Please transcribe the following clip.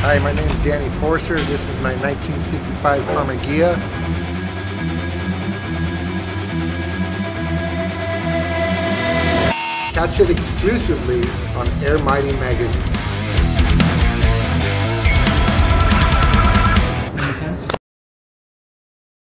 Hi, my name is Danny Forcer. This is my 1965 Carmagia. Catch it exclusively on Air Mighty Magazine.